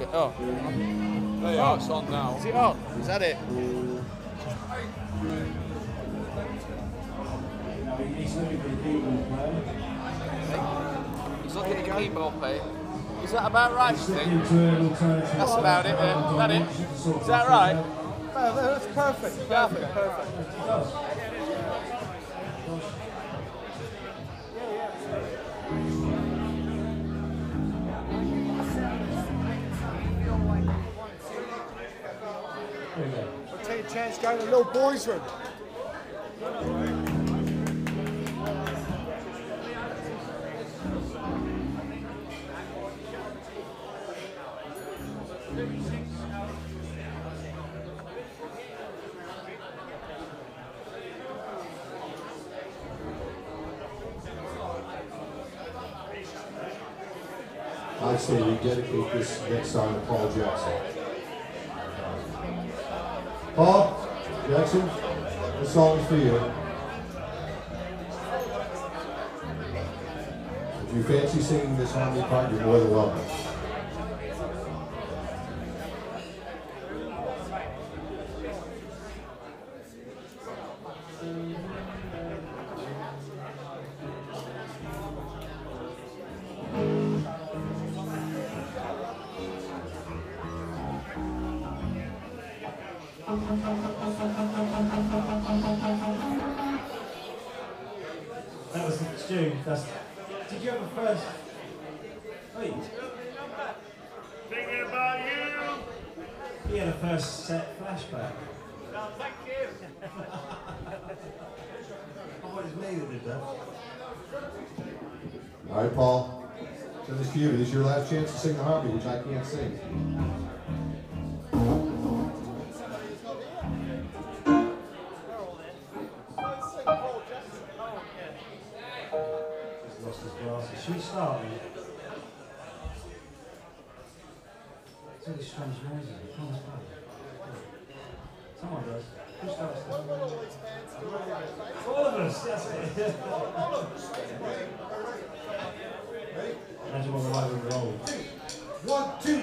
Oh. There you are, it's on now. Is it on? Is that it? He's looking at the keyboard player. Is that about right, you think? That's about it, then. Is that it? Is that right? That's perfect. Perfect. Perfect. I'll take a little boys'. I say we dedicate this next song to Paul Jackson. Jackson, this song is for you. If you fancy singing this harmony part, you're more than welcome. That. That's, did you have a first? Wait. Thinking about you. He had a first set flashback. No, thank you. Oh, I thought it was me that did that. All right, Paul. So this to you. This is your last chance to sing the harmony, which I can't sing. His glasses. Should we start? It's all these strange noises. You can't start. Someone does. Who starts? All of us. That's it. Imagine what we're like when we're old. One, two,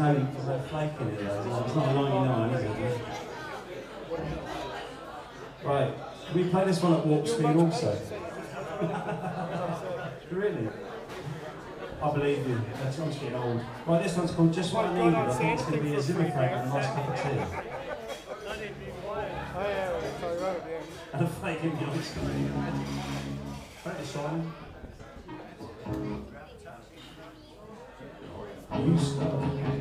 no, there's no flake in it though. It's not a 99, is it? Right, can we play this one at warp speed also? really? I believe you. That's song's getting old. Right, this one's called Just What I Need. I think it's going to be a Zimmer frame and a nice cup of tea. And a flake in the ice cream. Thank you, Simon. You stop.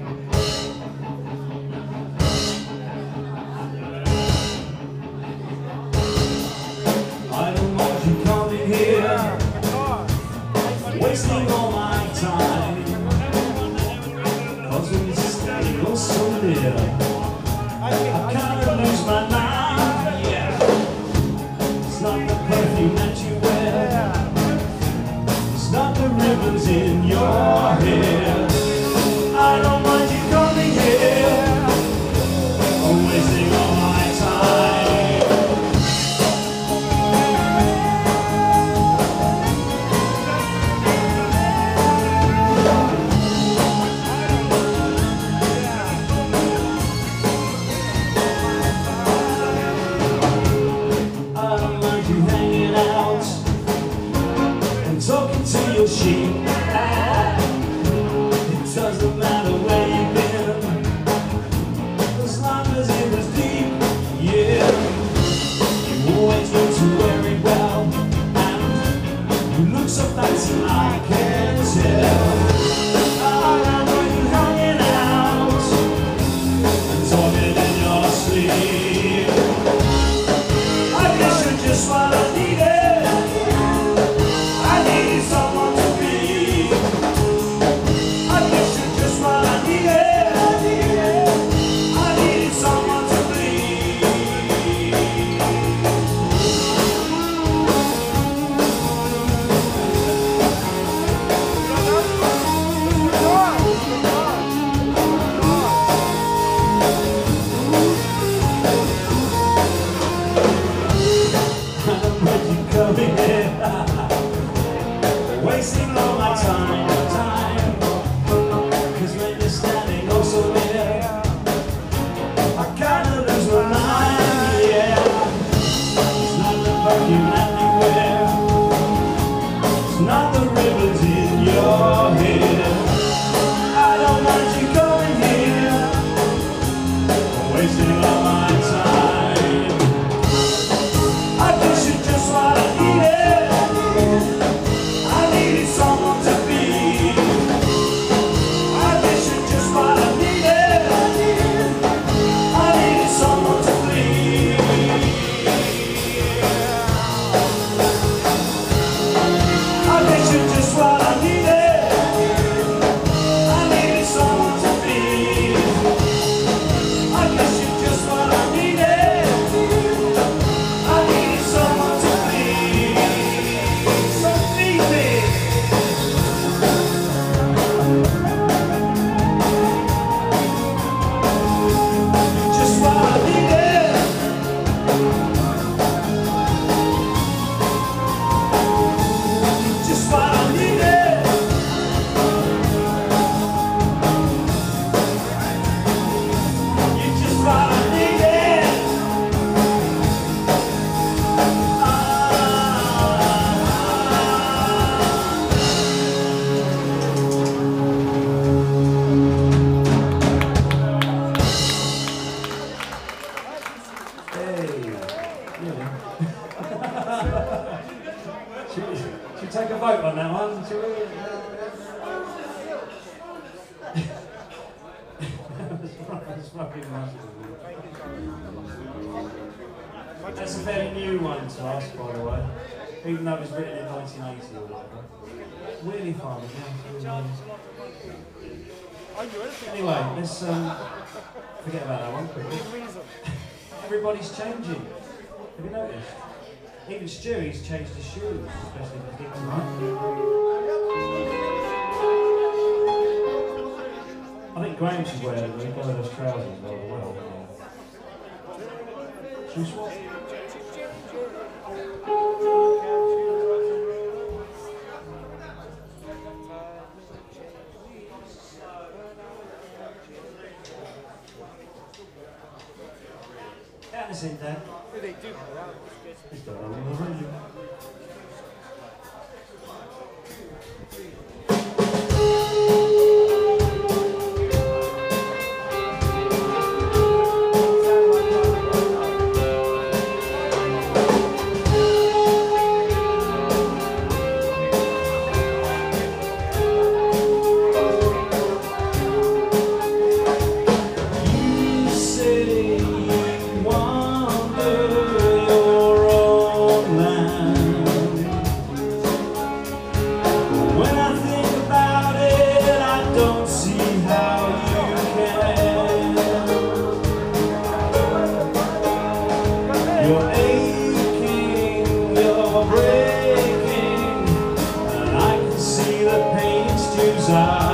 about that one. Everybody's changing. Have you noticed? Even Stewie's changed his shoes, especially for gig tonight. I think Graham should wear one of those trousers as well. Should we swap? side.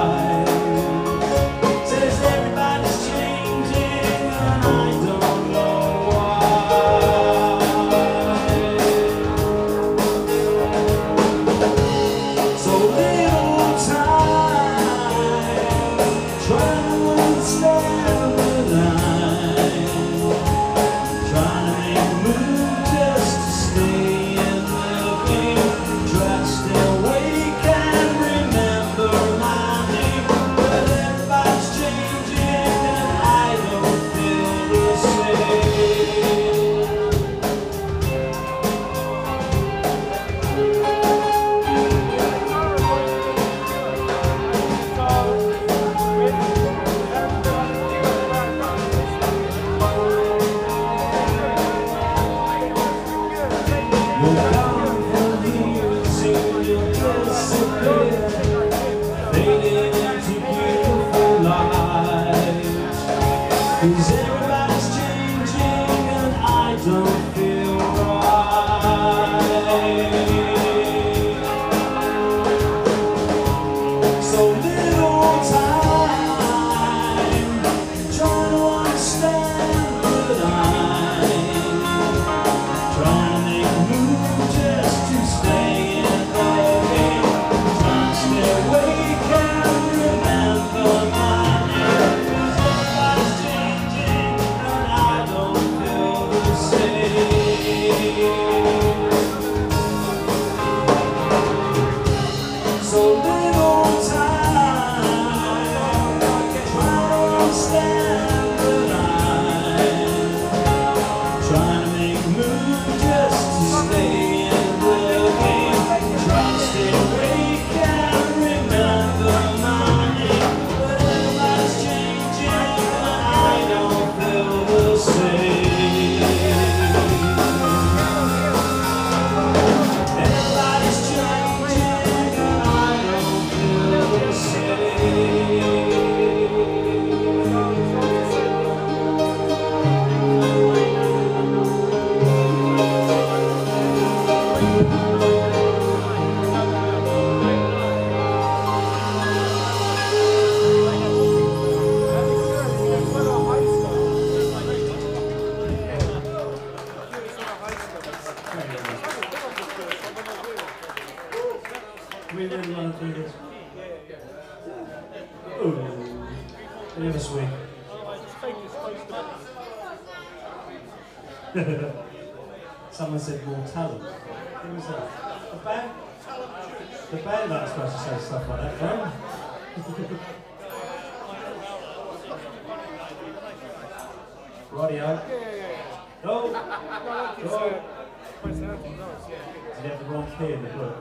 Uh,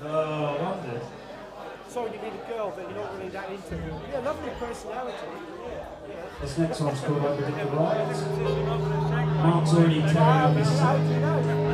but uh, wonder. So you meet a girl that you're not really that into. Yeah, lovely personality. Yeah. yeah. This next one's called Over the Rides. Mark's already telling me this.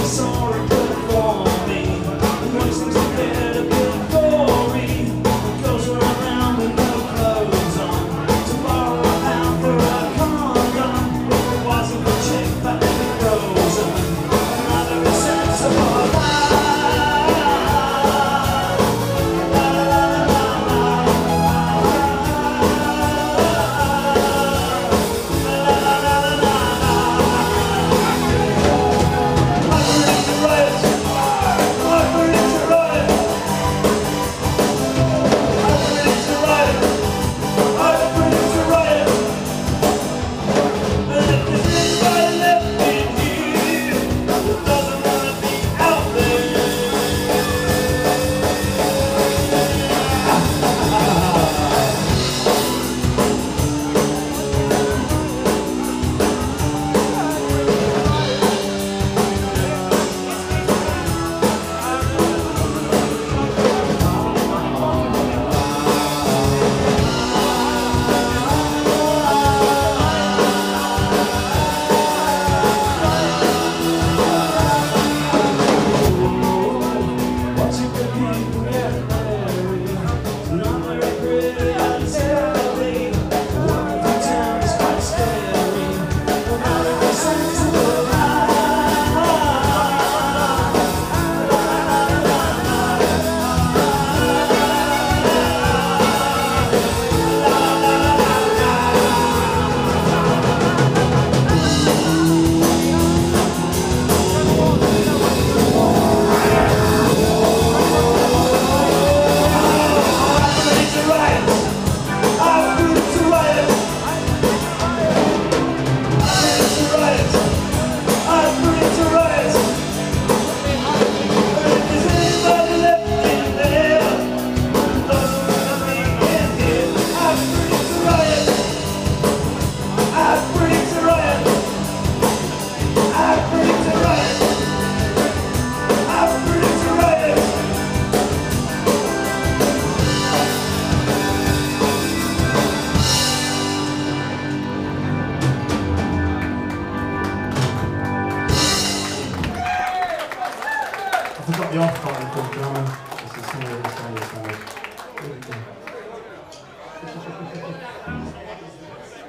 Solo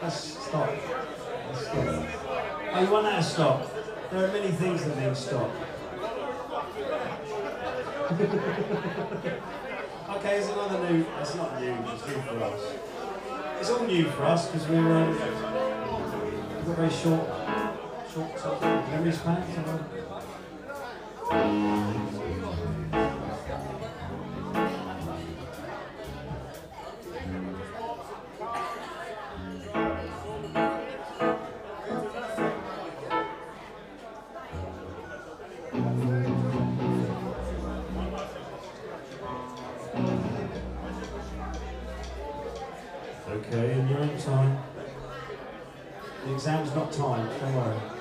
Let's stop. Let's stop. Oh, you want that to stop? There are many things that need stop. okay, here's another new. It's not new. It's new for us. It's all new for us because we're um, we've got very short, short sort of memory Okay, in your own time. The exam's not timed, don't worry.